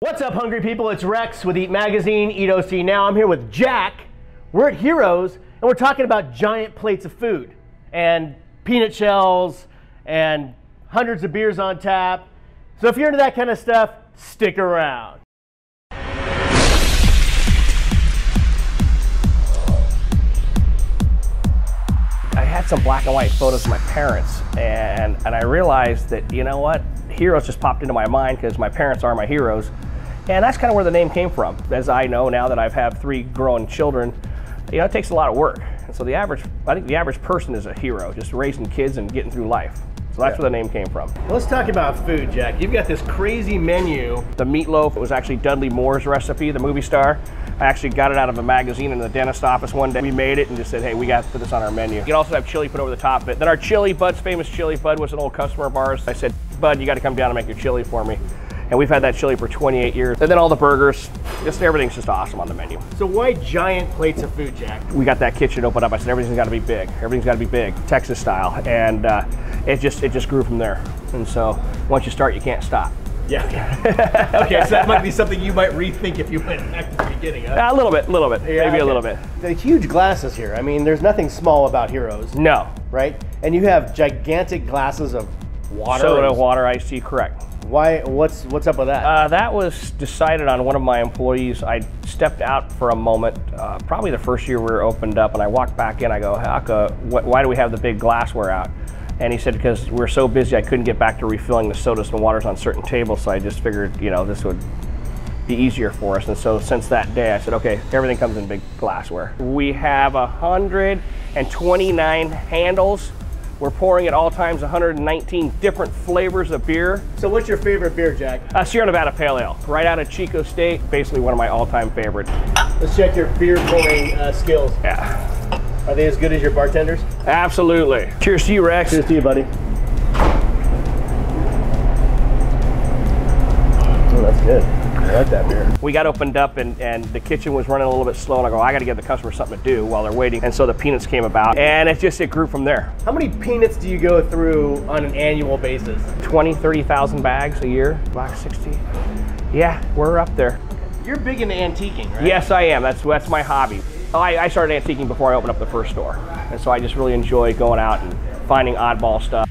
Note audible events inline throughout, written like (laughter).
What's up, hungry people? It's Rex with Eat Magazine, Eat OC Now. I'm here with Jack. We're at Heroes, and we're talking about giant plates of food and peanut shells and hundreds of beers on tap. So if you're into that kind of stuff, stick around. I had some black and white photos of my parents, and, and I realized that, you know what? Heroes just popped into my mind because my parents are my heroes. And that's kind of where the name came from. As I know now that I've had three grown children, you know, it takes a lot of work. And so the average, I think the average person is a hero, just raising kids and getting through life. So that's yeah. where the name came from. Let's talk about food, Jack. You've got this crazy menu. The meatloaf, it was actually Dudley Moore's recipe, the movie star. I actually got it out of a magazine in the dentist office one day. We made it and just said, hey, we got to put this on our menu. You can also have chili put over the top of it. Then our chili, Bud's famous chili, Bud was an old customer of ours. I said, Bud, you got to come down and make your chili for me and we've had that chili for 28 years. And then all the burgers, just everything's just awesome on the menu. So why giant plates of food, Jack? We got that kitchen opened up. I said everything's got to be big. Everything's got to be big, Texas style, and uh, it just it just grew from there. And so once you start, you can't stop. Yeah. (laughs) okay, so that might be something you might rethink if you went back to the beginning. Huh? A little bit, a little bit, yeah, maybe okay. a little bit. The huge glasses here. I mean, there's nothing small about Heroes. No. Right? And you have gigantic glasses of water. Soda, water, iced tea, correct. Why? What's what's up with that? Uh, that was decided on one of my employees. I stepped out for a moment, uh, probably the first year we were opened up, and I walked back in. I go, Haka, wh why do we have the big glassware out? And he said because we are so busy, I couldn't get back to refilling the sodas and waters on certain tables. So I just figured, you know, this would be easier for us. And so since that day, I said, okay, everything comes in big glassware. We have 129 handles we're pouring at all times 119 different flavors of beer. So what's your favorite beer, Jack? Uh, Sierra Nevada Pale Ale, right out of Chico State, basically one of my all-time favorites. Let's check your beer pouring uh, skills. Yeah. Are they as good as your bartenders? Absolutely. Cheers to you, Rex. Cheers to you, buddy. Oh, that's good. I like that beer. We got opened up and, and the kitchen was running a little bit slow and I go, I got to give the customer something to do while they're waiting. And so the peanuts came about and it just, it grew from there. How many peanuts do you go through on an annual basis? 20, 30,000 bags a year, about 60. Yeah, we're up there. You're big into antiquing, right? Yes, I am. That's, that's my hobby. I, I started antiquing before I opened up the first store. And so I just really enjoy going out and finding oddball stuff.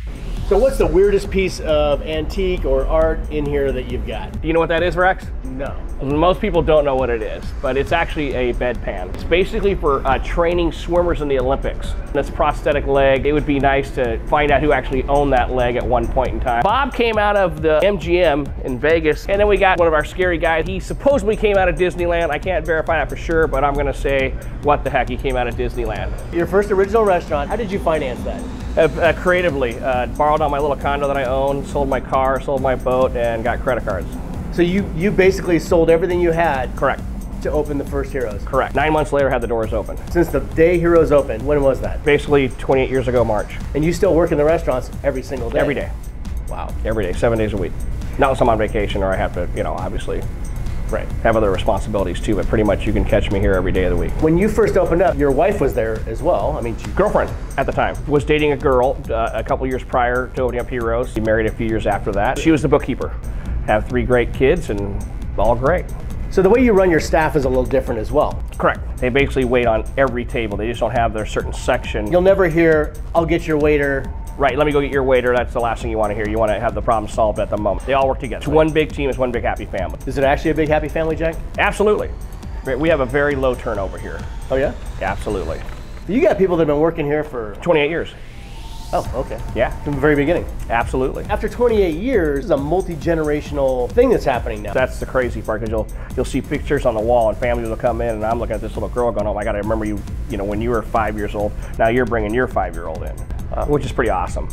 So what's the weirdest piece of antique or art in here that you've got? Do you know what that is, Rex? No. Most people don't know what it is, but it's actually a bedpan. It's basically for uh, training swimmers in the Olympics. This prosthetic leg, it would be nice to find out who actually owned that leg at one point in time. Bob came out of the MGM in Vegas, and then we got one of our scary guys. He supposedly came out of Disneyland. I can't verify that for sure, but I'm gonna say, what the heck, he came out of Disneyland. Your first original restaurant, how did you finance that? Uh, uh, creatively, uh, borrowed on my little condo that I owned, sold my car, sold my boat, and got credit cards. So you you basically sold everything you had. Correct. To open the first Heroes. Correct. Nine months later, had the doors open. Since the day Heroes opened, when was that? Basically 28 years ago, March. And you still work in the restaurants every single day? Every day. Wow. Every day, seven days a week. Not unless I'm on vacation or I have to, you know, obviously Right. Have other responsibilities too, but pretty much you can catch me here every day of the week. When you first opened up, your wife was there as well. I mean, she... girlfriend at the time was dating a girl uh, a couple years prior to opening up Heroes. She married a few years after that. She was the bookkeeper. Have three great kids and all great. So the way you run your staff is a little different as well. Correct. They basically wait on every table. They just don't have their certain section. You'll never hear, I'll get your waiter, Right, let me go get your waiter. That's the last thing you want to hear. You want to have the problem solved at the moment. They all work together. It's one big team, it's one big happy family. Is it actually a big happy family, Jack? Absolutely. We have a very low turnover here. Oh yeah? Absolutely. You got people that have been working here for 28 years. Oh, okay. Yeah. From the very beginning. Absolutely. After 28 years, it's a multi-generational thing that's happening now. That's the crazy part because you'll you'll see pictures on the wall and families will come in and I'm looking at this little girl going, oh my God, I remember you, you know, when you were five years old. Now you're bringing your five-year-old in, uh, which is pretty awesome.